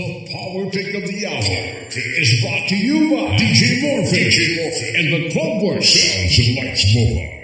The power pick of the hour is brought to you by DJ Moarphine, DJ Moarphine and the Clubworx Sounds and Lights Mobile.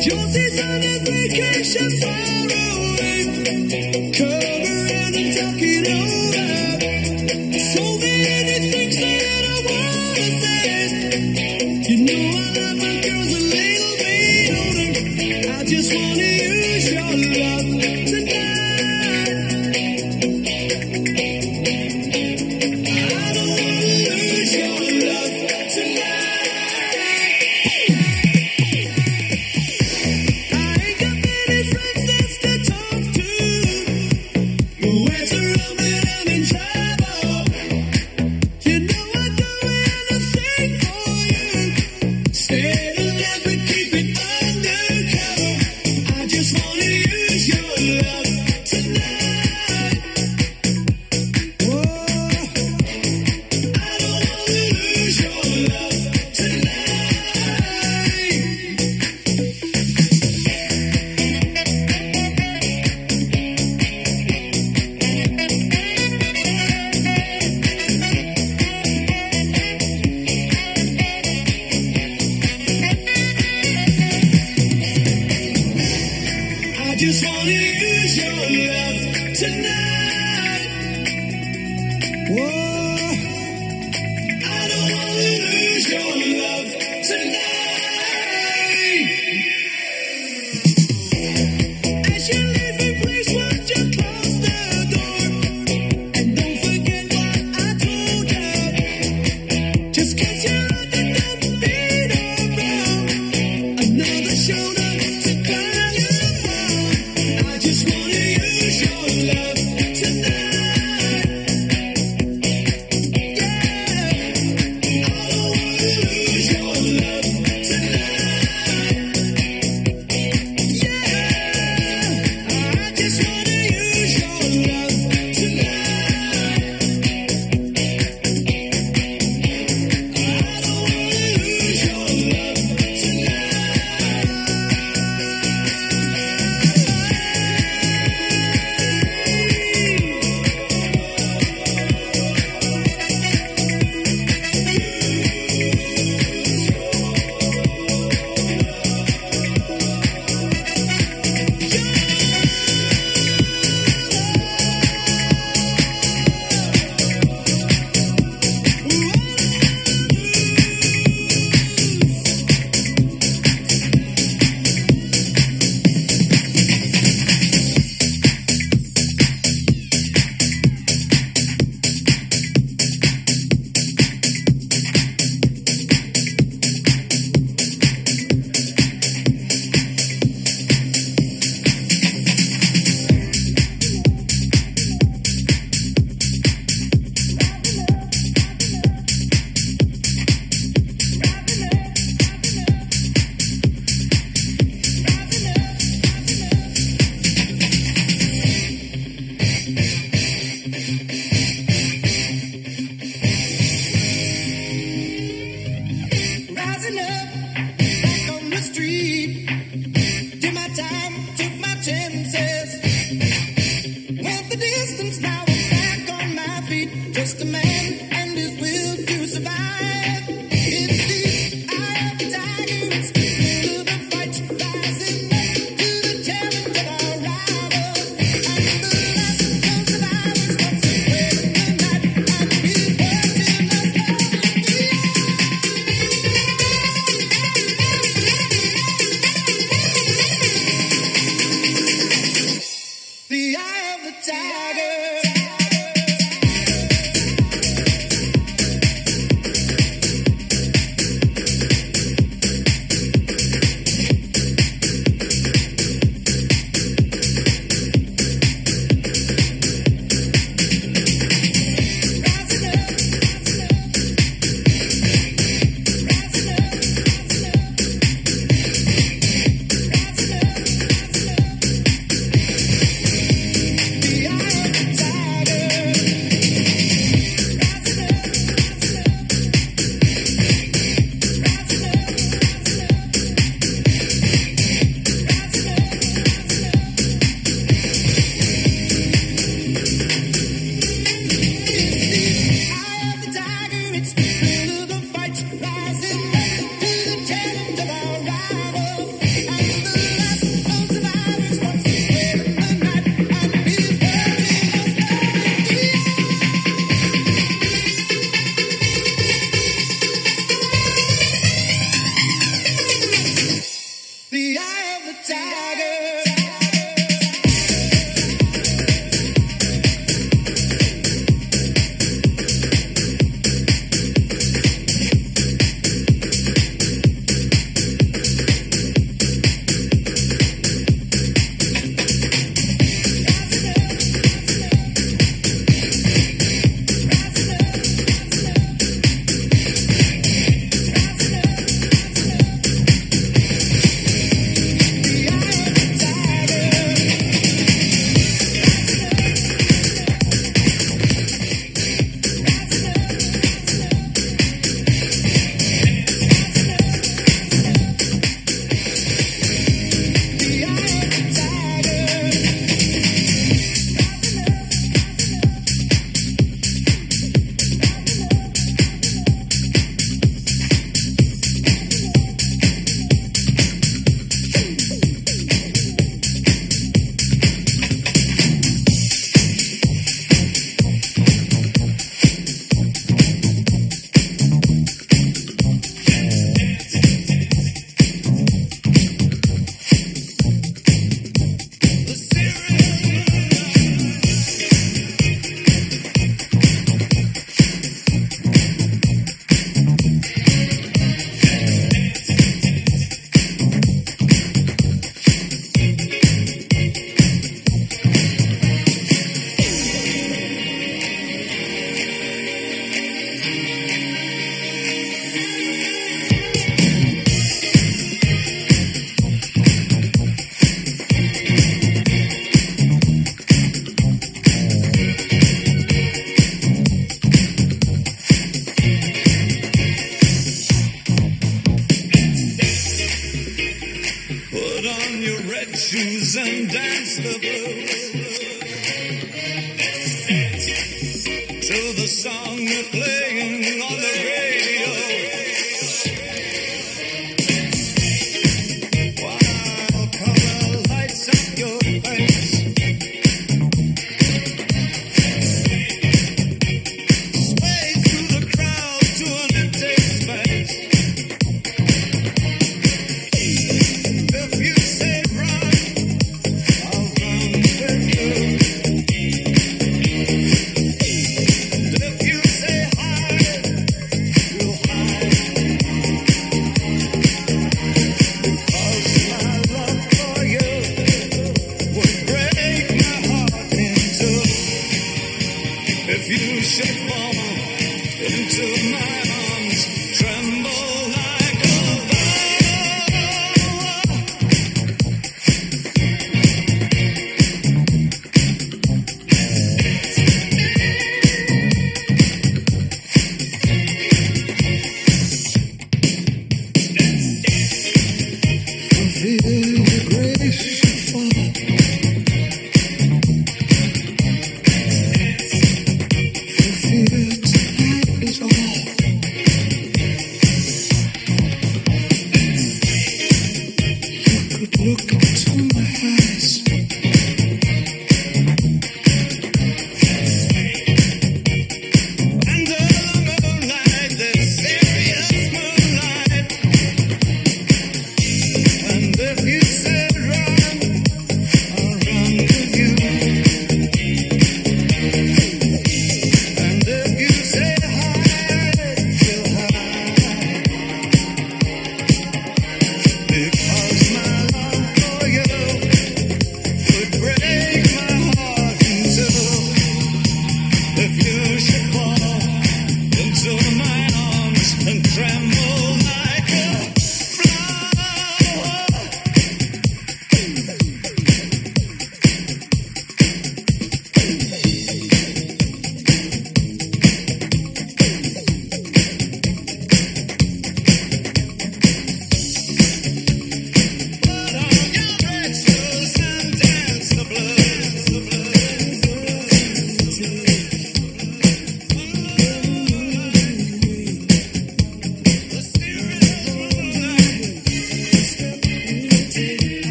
Josie's on a vacation far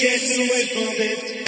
get away from it.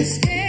It's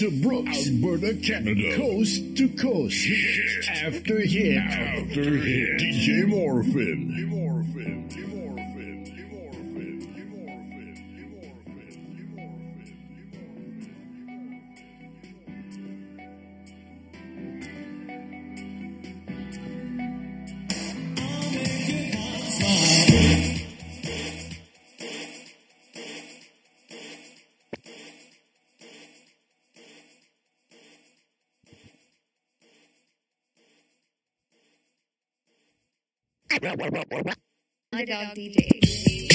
to Brooks, Alberta, Canada. Coast to coast. Hit after hit. After hit. DJ Moarphine. Moarphine. Moarphine. Underdog DJ.